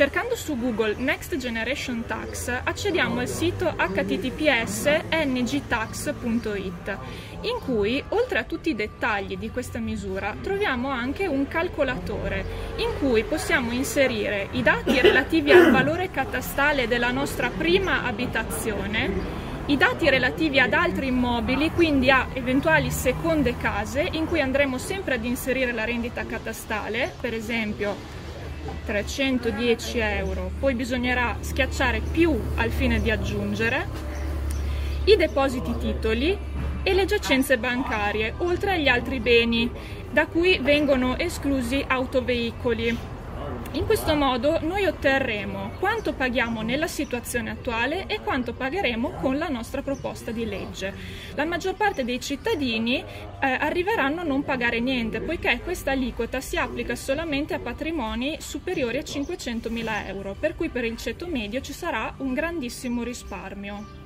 Cercando su Google Next Generation Tax accediamo al sito https ngtax.it in cui, oltre a tutti i dettagli di questa misura, troviamo anche un calcolatore in cui possiamo inserire i dati relativi al valore catastale della nostra prima abitazione i dati relativi ad altri immobili, quindi a eventuali seconde case, in cui andremo sempre ad inserire la rendita catastale, per esempio 310 euro, poi bisognerà schiacciare più al fine di aggiungere, i depositi titoli e le giacenze bancarie, oltre agli altri beni, da cui vengono esclusi autoveicoli. In questo modo noi otterremo quanto paghiamo nella situazione attuale e quanto pagheremo con la nostra proposta di legge. La maggior parte dei cittadini eh, arriveranno a non pagare niente, poiché questa aliquota si applica solamente a patrimoni superiori a 500.000 euro, per cui per il ceto medio ci sarà un grandissimo risparmio.